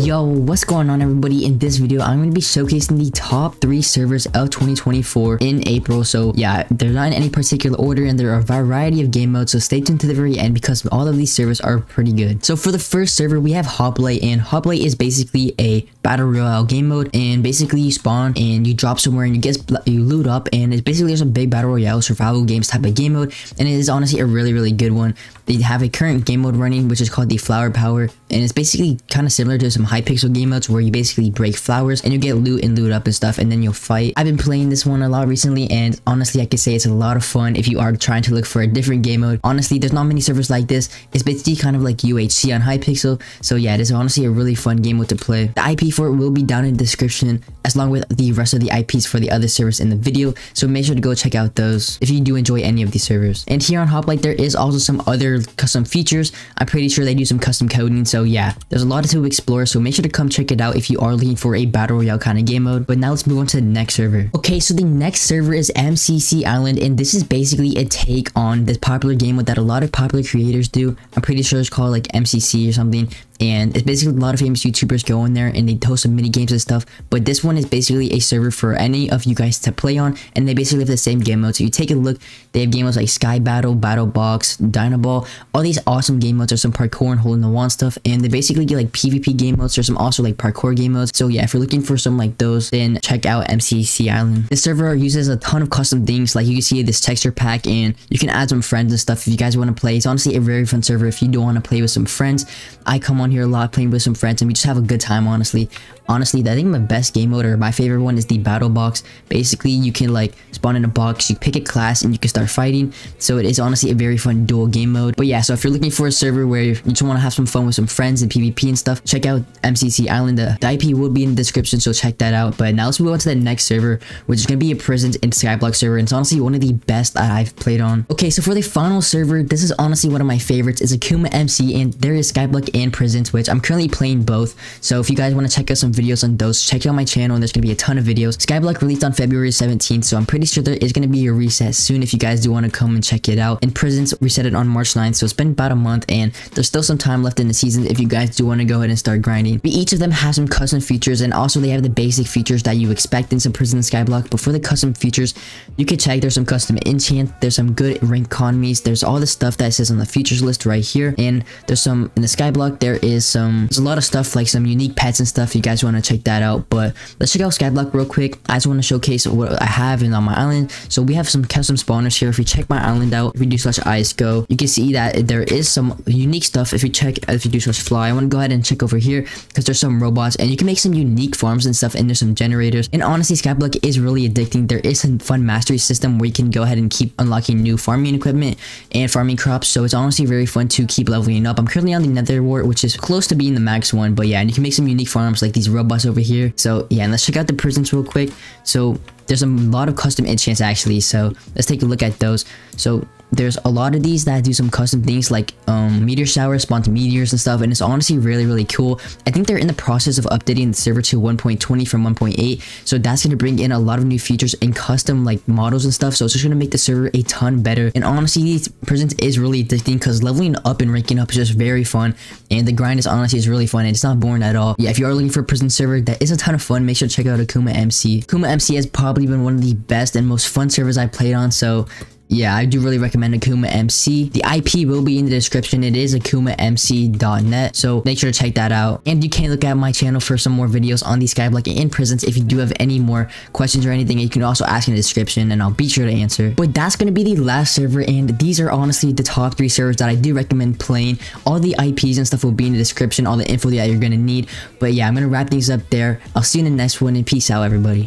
Yo, what's going on everybody? In this video, I'm going to be showcasing the top 3 servers of 2024 in April. So yeah, they're not in any particular order and there are a variety of game modes. So stay tuned to the very end because all of these servers are pretty good. So for the first server, we have Hoplite and Hoplite is basically a battle royale game mode and basically you spawn and you drop somewhere and you get you loot up and it's basically just a big battle royale survival games type of game mode and it is honestly a really really good one. They have a current game mode running which is called the Flower Power and it's basically kind of similar to some Hypixel game modes where you basically break flowers and you get loot and loot up and stuff and then you'll fight. I've been playing this one a lot recently and honestly I can say it's a lot of fun if you are trying to look for a different game mode. Honestly there's not many servers like this. It's basically kind of like UHC on Hypixel so yeah it is honestly a really fun game mode to play. The IP for it will be down in the description as long with the rest of the IPs for the other servers in the video so make sure to go check out those if you do enjoy any of these servers. And here on Hoplite there is also some other custom features. I'm pretty sure they do some custom coding so yeah there's a lot to explore so make sure to come check it out if you are looking for a battle royale kind of game mode. But now let's move on to the next server. Okay, so the next server is MCC Island, and this is basically a take on this popular game mode that a lot of popular creators do. I'm pretty sure it's called like MCC or something and it's basically a lot of famous YouTubers go in there and they host some mini games and stuff. But this one is basically a server for any of you guys to play on, and they basically have the same game mode. So you take a look, they have game modes like Sky Battle, Battle Box, Dynaball, all these awesome game modes. There's some parkour and hole in the wall stuff, and they basically get like PvP game modes. There's some also like parkour game modes. So yeah, if you're looking for some like those, then check out MCC Island. This server uses a ton of custom things. Like you can see this texture pack, and you can add some friends and stuff if you guys want to play. It's honestly a very fun server if you do want to play with some friends. I come on here a lot playing with some friends and we just have a good time honestly. Honestly i think my best game mode or my favorite one is the battle box. Basically you can like spawn in a box you pick a class and you can start fighting. So it is honestly a very fun duel game mode. But yeah so if you're looking for a server where you just want to have some fun with some friends and pvp and stuff check out mcc island. The, ip will be in the description so check that out. But now let's move on to the next server which is going to be a prisons in skyblock server and it's honestly one of the best that i've played on. Okay so for the final server this is honestly one of my favorites it's akuma mc and there is skyblock and prisons which i'm currently playing both. So if you guys want to check out some videos on those check out my channel and there's gonna be a ton of videos. Skyblock released on february 17th so i'm pretty sure there is gonna be a reset soon if you guys do want to come and check it out. And prisons reset it on march 9th so it's been about a month and there's still some time left in the season if you guys do want to go ahead and start grinding. But each of them has some custom features and also they have the basic features that you expect in some prison skyblock. But for the custom features you can check there's some custom enchant there's some good rank economies there's all the stuff that says on the features list right here and there's some in the skyblock there is some there's a lot of stuff like some unique pets and stuff. You guys want to check that out but let's check out skyblock real quick. I just want to showcase what i have in on my island. So we have some custom spawners here. If you check my island out if you do slash go you can see that there is some unique stuff. If you check if you do slash fly i want to go ahead and check over here because there's some robots and you can make some unique farms and stuff and there's some generators. And honestly skyblock is really addicting. There is a fun mastery system where you can go ahead and keep unlocking new farming equipment and farming crops. So it's honestly very fun to keep leveling up. I'm currently on the nether wart which is close to being the max one but yeah and you can make some unique farms like these robots over here. So yeah and let's check out the prisons real quick. So there's a lot of custom enchants actually so let's take a look at those. So there's a lot of these that do some custom things like um, meteor shower spawn meteors and stuff and it's honestly really really cool. I think they're in the process of updating the server to 1.20 from 1.8 so that's going to bring in a lot of new features and custom like models and stuff so it's just going to make the server a ton better. And honestly these prisons is really addicting because leveling up and ranking up is just very fun and the grind is honestly is really fun and it's not boring at all. Yeah if you are looking for a prison server that is a ton of fun make sure to check out akuma mc akuma mc has probably been one of the best and most fun servers i played on so yeah, I do really recommend Akuma MC. The IP will be in the description. It is akumamc.net, so make sure to check that out. And you can look at my channel for some more videos on the Skyblock and prisons. If you do have any more questions or anything, you can also ask in the description and I'll be sure to answer. But that's going to be the last server and these are honestly the top three servers that I do recommend playing. All the IPs and stuff will be in the description, all the info that you're going to need. But yeah, I'm going to wrap things up there. I'll see you in the next one and peace out everybody.